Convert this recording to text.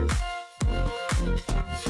フフフフ。